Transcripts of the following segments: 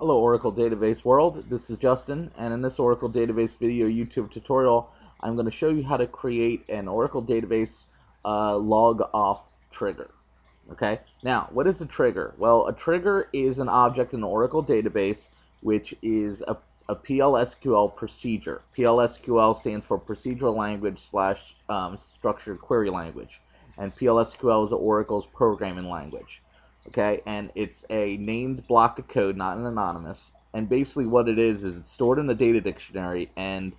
Hello Oracle Database World, this is Justin, and in this Oracle Database video YouTube tutorial, I'm going to show you how to create an Oracle Database uh, log off trigger. Okay, now what is a trigger? Well, a trigger is an object in the Oracle Database which is a, a PLSQL procedure. PLSQL stands for Procedural Language slash um, Structured Query Language, and PLSQL is Oracle's programming language okay, and it's a named block of code, not an anonymous. And basically, what it is is it's stored in the data dictionary, and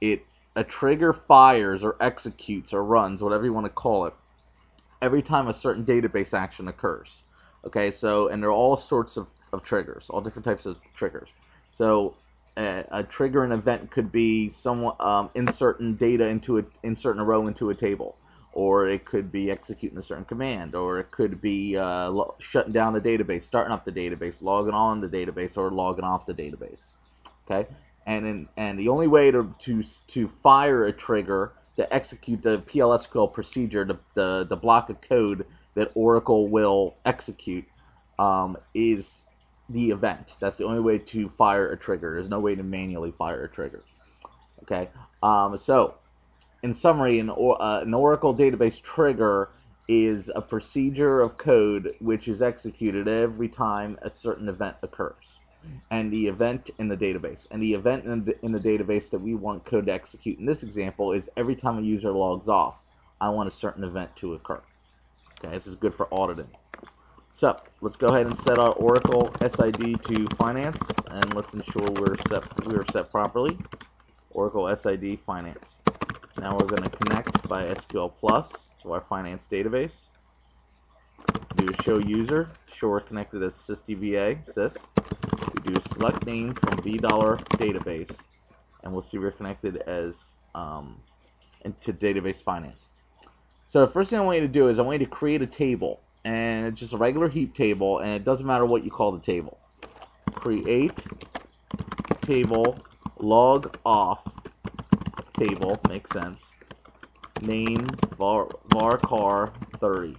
it a trigger fires or executes or runs, whatever you want to call it, every time a certain database action occurs. Okay, so and there are all sorts of, of triggers, all different types of triggers. So a, a trigger an event could be someone um, inserting data into a inserting a row into a table or it could be executing a certain command, or it could be uh, shutting down the database, starting up the database, logging on the database, or logging off the database. Okay, and in, and the only way to to to fire a trigger to execute the PLSQL procedure, the the, the block of code that Oracle will execute, um, is the event. That's the only way to fire a trigger. There's no way to manually fire a trigger. Okay, um, so in summary, an, uh, an Oracle database trigger is a procedure of code which is executed every time a certain event occurs. And the event in the database. And the event in the, in the database that we want code to execute in this example is every time a user logs off, I want a certain event to occur. Okay, this is good for auditing. So let's go ahead and set our Oracle SID to finance, and let's ensure we're set we're set properly. Oracle SID finance. Now we're going to connect by SQL Plus to our finance database. Do show user, show we're connected as sysdba, sys. We do select name from $dollar database, and we'll see we're connected as um, into database finance. So the first thing I want you to do is I want you to create a table, and it's just a regular heap table, and it doesn't matter what you call the table. Create table log off table, makes sense. Name var, varchar 30.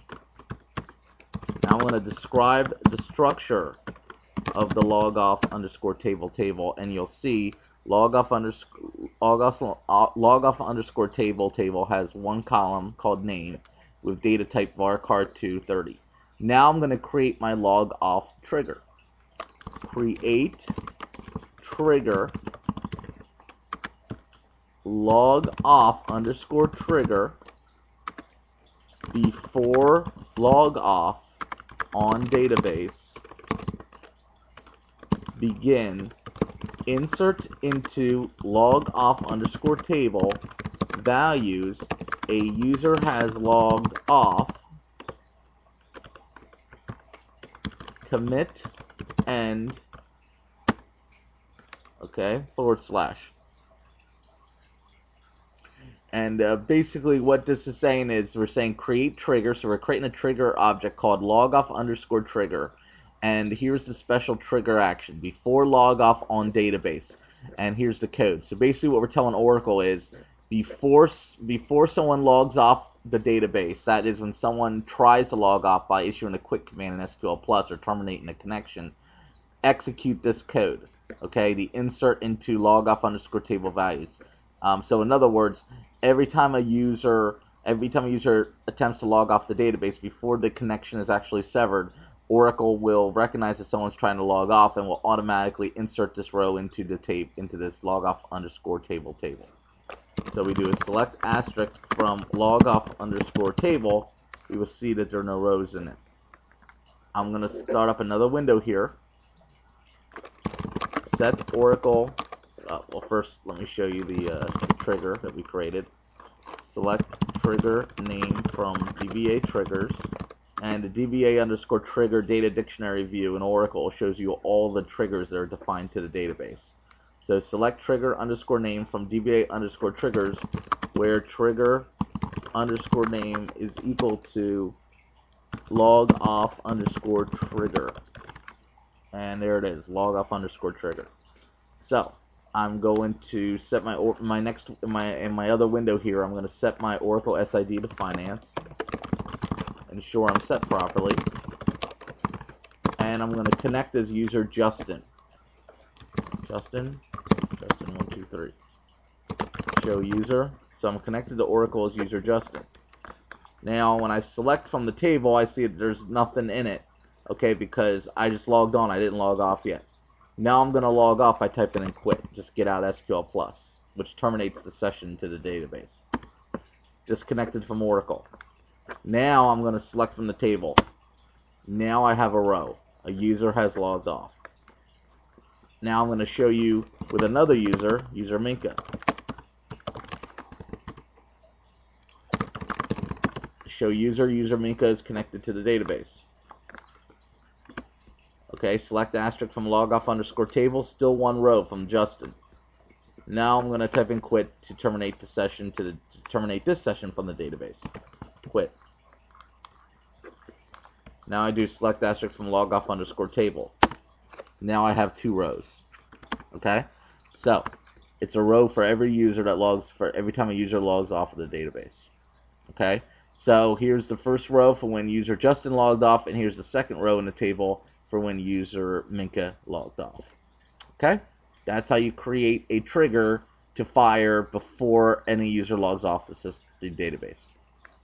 Now I'm going to describe the structure of the log off underscore table table, and you'll see log off underscore log off, uh, log off underscore table table has one column called name with data type varchar 230. Now I'm going to create my log off trigger. Create trigger log off underscore trigger before log off on database begin. Insert into log off underscore table values. A user has logged off. Commit end okay forward slash and uh, basically what this is saying is we're saying create trigger. So we're creating a trigger object called logoff underscore trigger. And here's the special trigger action before logoff on database. And here's the code. So basically what we're telling Oracle is before before someone logs off the database, that is when someone tries to log off by issuing a quick command in SQL Plus or terminating a connection, execute this code. Okay, the insert into logoff underscore table values. Um, so in other words, every time a user every time a user attempts to log off the database before the connection is actually severed, Oracle will recognize that someone's trying to log off and will automatically insert this row into the tape into this logoff underscore table table. So we do a select asterisk from logoff underscore table. We will see that there are no rows in it. I'm going to start up another window here. Set Oracle uh, well first let me show you the uh, trigger that we created. Select trigger name from DBA triggers and the DBA underscore trigger data dictionary view in Oracle shows you all the triggers that are defined to the database. So select trigger underscore name from DBA underscore triggers where trigger underscore name is equal to log off underscore trigger. And there it is, log off underscore trigger. So I'm going to set my or my next my in my other window here. I'm going to set my Oracle SID to finance, ensure I'm set properly, and I'm going to connect as user Justin. Justin, Justin one two three. Show user. So I'm connected to Oracle as user Justin. Now when I select from the table, I see that there's nothing in it. Okay, because I just logged on, I didn't log off yet. Now I'm gonna log off by typing in quit. Just get out SQL Plus, which terminates the session to the database. Disconnected from Oracle. Now I'm gonna select from the table. Now I have a row. A user has logged off. Now I'm going to show you with another user, user Minka. Show user, user Minka is connected to the database. Okay, select asterisk from log off underscore table, still one row from Justin. Now I'm going to type in quit to terminate the session to, the, to terminate this session from the database. Quit. Now I do select asterisk from log off underscore table. Now I have two rows. Okay? So, it's a row for every user that logs, for every time a user logs off of the database. Okay? So here's the first row for when user Justin logged off, and here's the second row in the table for when user Minka logged off. Okay? That's how you create a trigger to fire before any user logs off the, system, database.